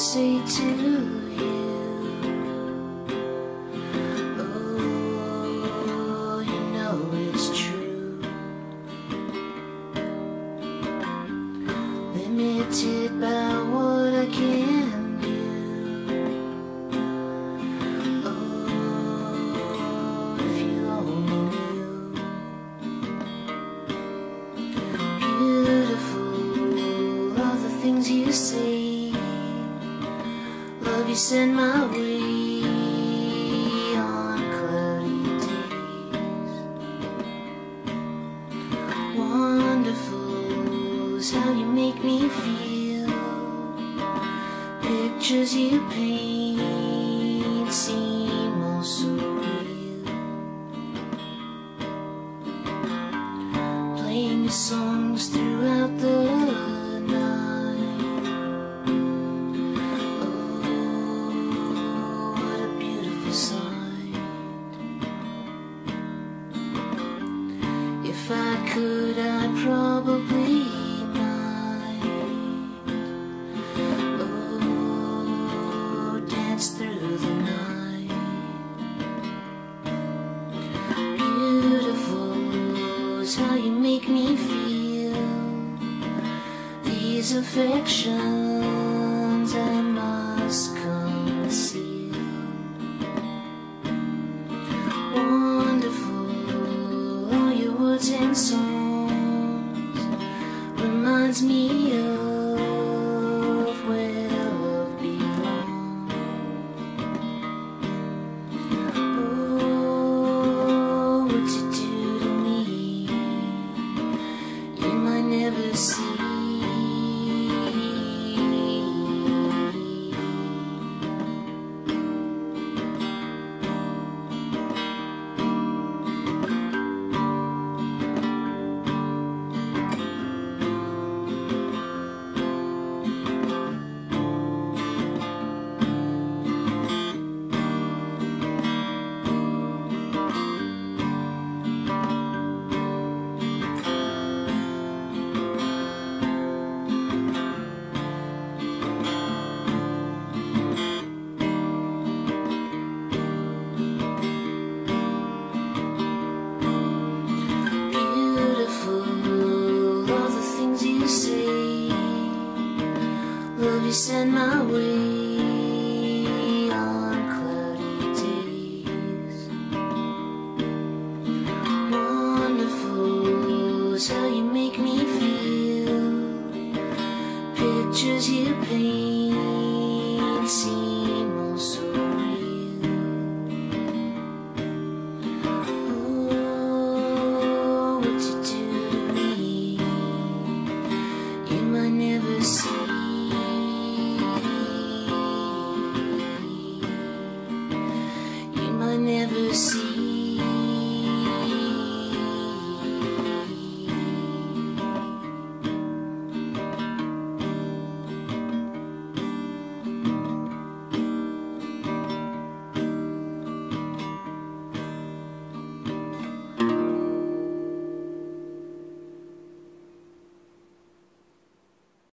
say to you? Oh, you know it's true. Limited by what I can Send my way on cloudy days. Wonderful is how you make me feel. Pictures you paint seem all so real. Playing your songs If I could, I'd probably. Oh, dance through the night. Beautiful is how you make me feel. These affections reminds me of where love belongs. Oh, what you do to me, you might never see. Send my way on cloudy days. Wonderful is how you make me feel. Pictures you paint